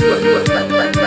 Vượt.